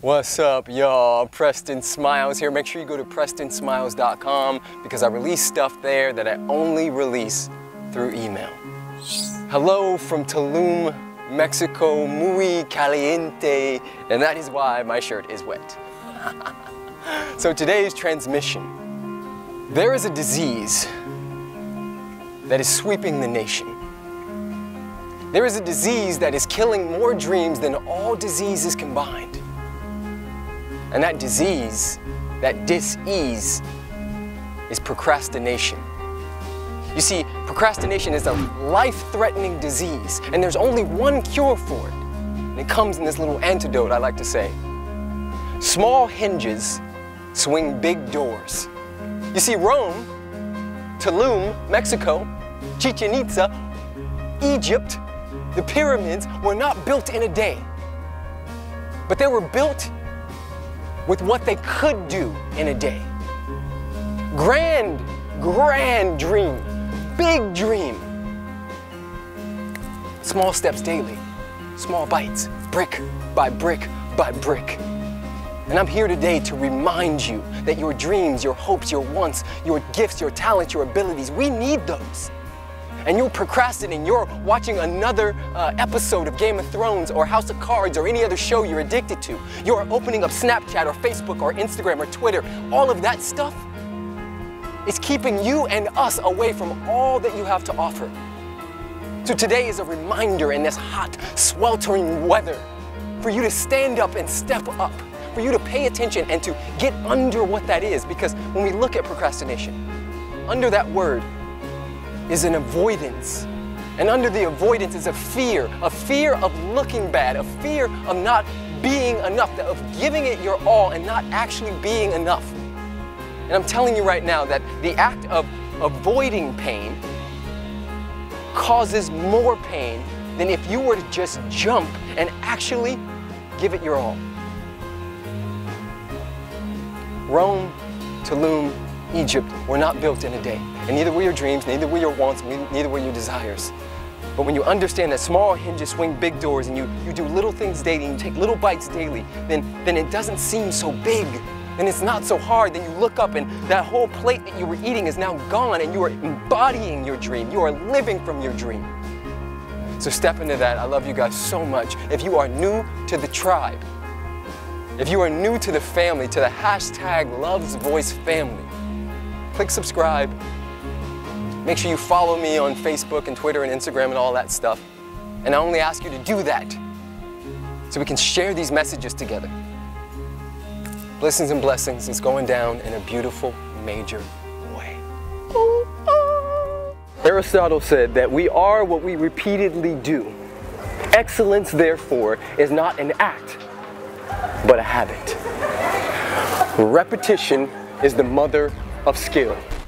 What's up, y'all? Preston Smiles here. Make sure you go to prestonsmiles.com because I release stuff there that I only release through email. Hello from Tulum, Mexico, muy caliente, and that is why my shirt is wet. so today's transmission. There is a disease that is sweeping the nation. There is a disease that is killing more dreams than all diseases combined. And that disease, that dis-ease, is procrastination. You see, procrastination is a life-threatening disease, and there's only one cure for it. And it comes in this little antidote, I like to say. Small hinges swing big doors. You see, Rome, Tulum, Mexico, Chichen Itza, Egypt, the pyramids were not built in a day, but they were built with what they could do in a day. Grand, grand dream, big dream. Small steps daily, small bites, brick by brick by brick. And I'm here today to remind you that your dreams, your hopes, your wants, your gifts, your talents, your abilities, we need those and you're procrastinating, you're watching another uh, episode of Game of Thrones or House of Cards or any other show you're addicted to. You're opening up Snapchat or Facebook or Instagram or Twitter. All of that stuff is keeping you and us away from all that you have to offer. So today is a reminder in this hot, sweltering weather for you to stand up and step up, for you to pay attention and to get under what that is. Because when we look at procrastination, under that word is an avoidance. And under the avoidance is a fear, a fear of looking bad, a fear of not being enough, of giving it your all and not actually being enough. And I'm telling you right now that the act of avoiding pain causes more pain than if you were to just jump and actually give it your all. Rome, Tulum, Egypt were not built in a day. And neither were your dreams, neither were your wants, neither were your desires. But when you understand that small hinges swing big doors and you, you do little things daily and you take little bites daily, then, then it doesn't seem so big. Then it's not so hard. Then you look up and that whole plate that you were eating is now gone and you are embodying your dream. You are living from your dream. So step into that. I love you guys so much. If you are new to the tribe, if you are new to the family, to the hashtag Love's Voice family, click subscribe. Make sure you follow me on Facebook and Twitter and Instagram and all that stuff. And I only ask you to do that so we can share these messages together. Blessings and blessings is going down in a beautiful, major way. Aristotle said that we are what we repeatedly do. Excellence, therefore, is not an act, but a habit. Repetition is the mother of skill.